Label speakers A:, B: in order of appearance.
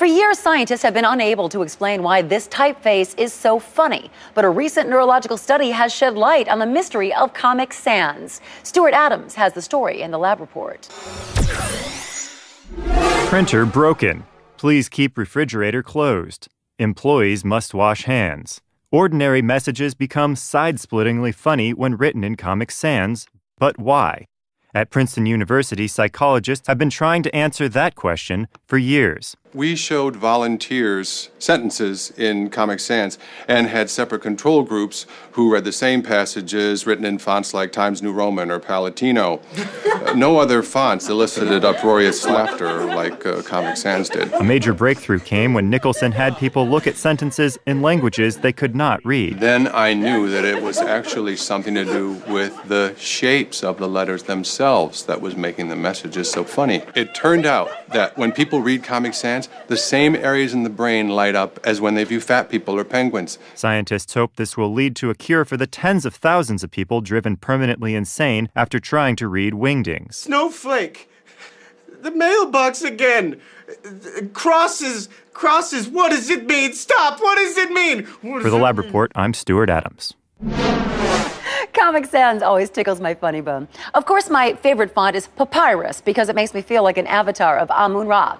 A: For years, scientists have been unable to explain why this typeface is so funny. But a recent neurological study has shed light on the mystery of Comic Sans. Stuart Adams has the story in the lab report.
B: Printer broken. Please keep refrigerator closed. Employees must wash hands. Ordinary messages become side splittingly funny when written in Comic Sans, but why? At Princeton University, psychologists have been trying to answer that question for years
C: we showed volunteers sentences in Comic Sans and had separate control groups who read the same passages written in fonts like Times New Roman or Palatino. uh, no other fonts elicited uproarious laughter like uh, Comic Sans did.
B: A major breakthrough came when Nicholson had people look at sentences in languages they could not read.
C: Then I knew that it was actually something to do with the shapes of the letters themselves that was making the messages so funny. It turned out that when people read Comic Sans, the same areas in the brain light up as when they view fat people or penguins.
B: Scientists hope this will lead to a cure for the tens of thousands of people driven permanently insane after trying to read Wingdings.
D: Snowflake! The mailbox again! Crosses! Crosses! What does it mean? Stop! What does it mean? Does
B: for the Lab mean? Report, I'm Stuart Adams.
A: Comic Sans always tickles my funny bone. Of course, my favorite font is Papyrus because it makes me feel like an avatar of Amun Ra.